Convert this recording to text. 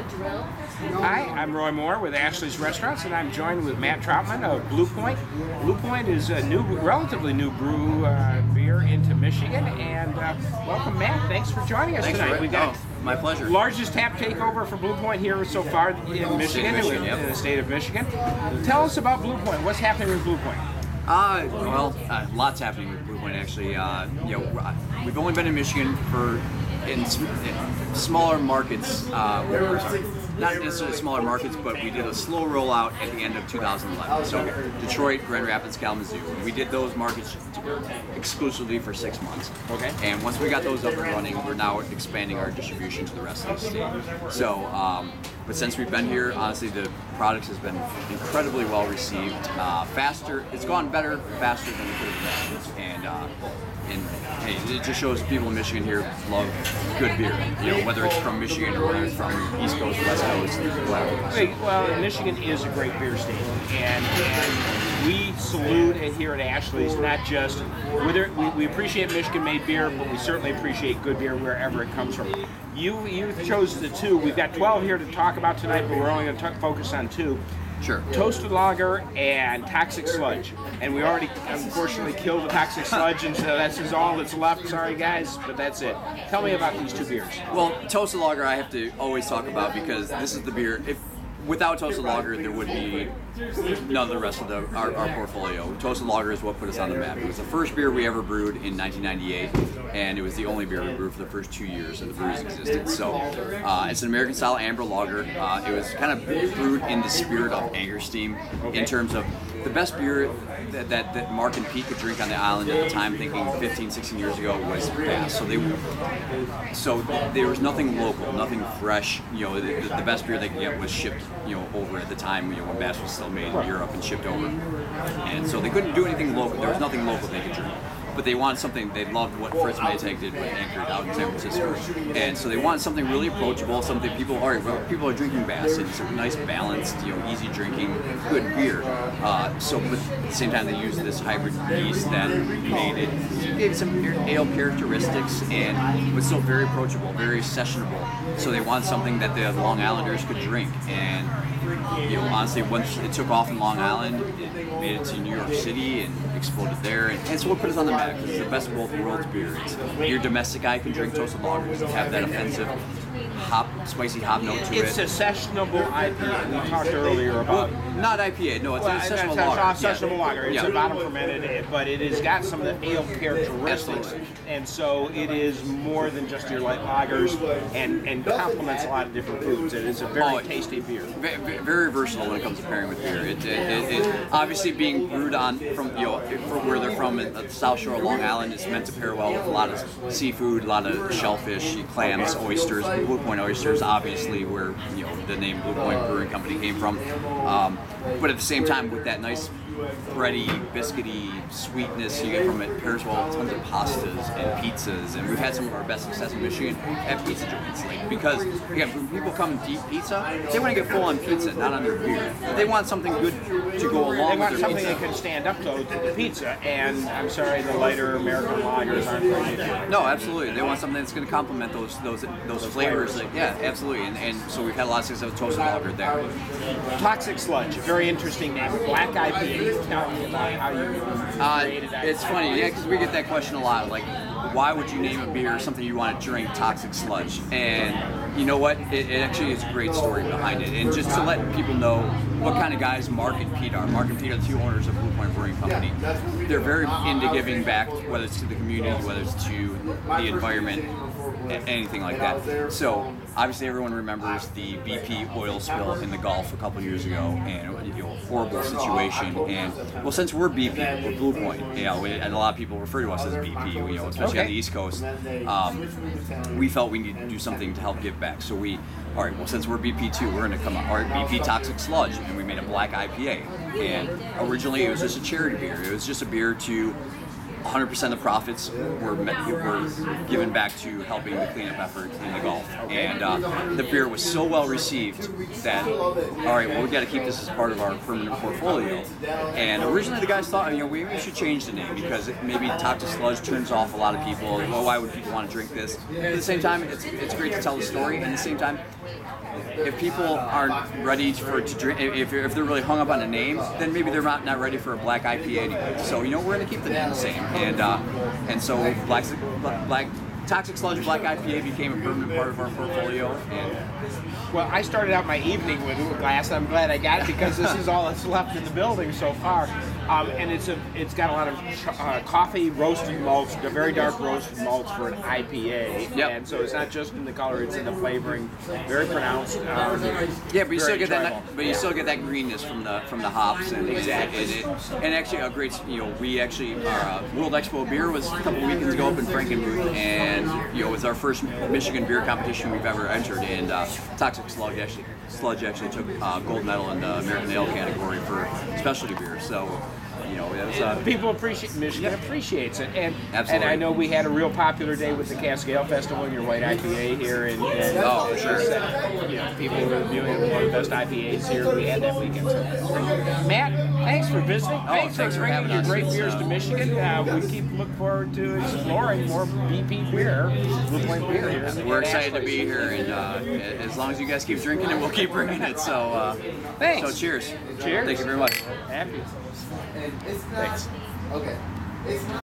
Hi, I'm Roy More with Ashley's Restaurants, and I'm joined with Matt Trautmann of Blue Point. Blue Point is a new, relatively new brew uh, beer into Michigan, and uh, welcome, Matt. Thanks for joining us Thanks, tonight. Rick. We got Oh, my pleasure. largest tap takeover for Blue Point here so far in Michigan, Michigan, in, yep. in the state of Michigan. Tell us about Blue Point. What's happening with Blue Point? Uh, well, uh, lots happening with Blue Point actually. Uh, you know, uh, we've only been in Michigan for in, in smaller markets. Uh, or, sorry, not necessarily smaller markets, but we did a slow rollout at the end of 2011. So Detroit, Grand Rapids, Kalamazoo. We did those markets exclusively for six months. Okay. And once we got those up and running, we're now expanding our distribution to the rest of the state. So, um, but since we've been here, honestly, the products has been incredibly well received. Uh, faster, it's gone better, faster than we could have imagined. And uh, and hey, it just shows people in Michigan here love good beer. You know, whether it's from Michigan or whether it's from East Coast, West Coast, whatever. Well, Michigan is a great beer state, and, and we salute it here at Ashley's. Not just whether we, we appreciate Michigan-made beer, but we certainly appreciate good beer wherever it comes from. You you chose the two. We've got 12 here to talk about tonight, but we're only going to focus on two. Sure. Toasted lager and toxic sludge, and we already unfortunately killed the toxic sludge, and so that's is all that's left. Sorry guys, but that's it. Tell me about these two beers. Well, Toasted Lager I have to always talk about because this is the beer. If without Toasted Lager, there would be none of the rest of the our, our portfolio. Toasted Lager is what put us on the map. It was the first beer we ever brewed in 1998, and it was the only beer we brewed for the first two years that the brewery's existed. So uh, it's an American style amber lager. Uh, it was kind of brewed in the spirit of Anchor Steam in terms of the best beer that, that, that Mark and Pete could drink on the island at the time, thinking 15, 16 years ago, was Bass. So they so there was nothing local, nothing fresh. You know, the, the best beer they could get was shipped, you know, over at the time, you know, when Bass was still made in Europe and shipped over. And so they couldn't do anything local. There was nothing local they could drink. But they wanted something, they loved what Fritz Maytag did with Anchored out in San Francisco. And so they wanted something really approachable, something people, all right, well, people are drinking Bass. It's a nice, balanced, you know, easy drinking, good beer. Uh, so, but at the same time, they used this hybrid yeast that made it, gave it some ale characteristics and was still very approachable, very sessionable. So they wanted something that the Long Islanders could drink. And, you know, honestly, once it took off in Long Island, it made it to New York City and exploded there. And, and so what put us on the map. It's the best of both worlds beer. It's, your domestic guy can drink toasted lager. Doesn't have that offensive hop, spicy hop note to It's a sessionable IPA. We talked earlier about. Not IPA, no, it's Well, a sessionable lager. a sessionable lager. It's Yeah. a bottom fermented, eh, but it has got some of the ale characteristics, Absolutely. and so it is more than just your light lagers, and and complements a lot of different foods. It is a very Oh, tasty beer. Ve- ve- Very versatile when it comes to pairing with beer. It, it, it, it obviously being brewed on from you know from where they're from, at the South Shore of Long Island, it's meant to pair well with a lot of seafood, a lot of shellfish, clams, oysters, Blue Point oysters, obviously where you know the name Blue Point Brewing Company came from. Um, but at the same time, with that nice bready, biscuity sweetness you get from it, pairs well with tons of pastas and pizzas. And we've had some of our best success in Michigan at pizza joints, like because again, when people come to eat pizza, they want to get full on pizza, not on their beer. They want something good to go They along want with their something pizza. that can stand up to the pizza, and I'm sorry, the lighter American lagers aren't going to. No, absolutely. They want something that's going to complement those those those flavors. Like, yeah, absolutely. And, and so we've had a lot of success with toasted lager there. Toxic Sludge, very interesting name. Black IPA. Tell me about how you Uh, it's funny, yeah, because we get that question a lot. Like, why would you name a beer something you want to drink toxic sludge? And you know what? It, it actually is a great story behind it. And just to let people know what kind of guys Mark and Pete are. Mark and Pete are the two owners of Blue Point Brewing Company. They're very into giving back, whether it's to the community, whether it's to the environment, anything like that. So obviously everyone remembers the BP oil spill in the Gulf a couple years ago, and you know, horrible situation. And well, since we're BP, we're Blue Point, you know, and a lot of people refer to us as BP, you know, especially on the East Coast. Um, we felt we needed to do something to help give back, so we. All right. Well, since we're BP two, we're going to come out. All right, BP Toxic Sludge, and we made a black IPA. And originally, it was just a charity beer. It was just a beer to 100% of the profits were, met, were given back to helping the cleanup effort in the Gulf. And uh, the beer was so well received that, all right, well, we got to keep this as part of our permanent portfolio. And originally, the guys thought, you know, we, we should change the name because it, maybe Toxic Sludge turns off a lot of people. Well, why would people want to drink this? But at the same time, it's, it's great to tell the story. And at the same time, if people aren't ready for to drink, if, if they're really hung up on a name, then maybe they're not, not ready for a black IPA anyway. So you know we're gonna keep the name the same, and uh, and so black black toxic sludge black IPA became a permanent part of our portfolio. And Well, I started out my evening with a glass. I'm glad I got it because this is all that's left in the building so far. Um, and it's a, it's got a lot of ch- uh, coffee roasted malts, a very dark roasted malts for an IPA. Yep. And so it's not just in the color; it's in the flavoring. Very pronounced. Um, Yeah, but you still get that, but you Yeah. still get that greenness from the from the hops and Exactly. And, it, and actually, a great you know we actually our uh, World Expo beer was a couple weekends ago up in Frankenmuth, and you know it was our first Michigan beer competition we've ever entered, and uh, Toxic Sludge actually Sludge actually took uh, gold medal in the American Ale category for specialty beer. So you know it was uh, People appreciate Michigan appreciates it, and Absolutely. and I know we had a real popular day with the Cascade Festival and your white IPA here, and, and Oh, sure. you know people were reviewing one of the best IPAs here we had that weekend. So, Matt, thanks for visiting. thanks, Oh, thanks for bringing having your great beers uh, to Michigan. Uh, we keep looking forward to exploring more BP beer, Blue Point beer here. we're excited to be here, and uh, as long as you guys keep drinking it, we'll keep bringing it. So uh, Thanks. So cheers. Cheers. Thank you very much. Happy. And it's not. Thanks. Okay. It's not.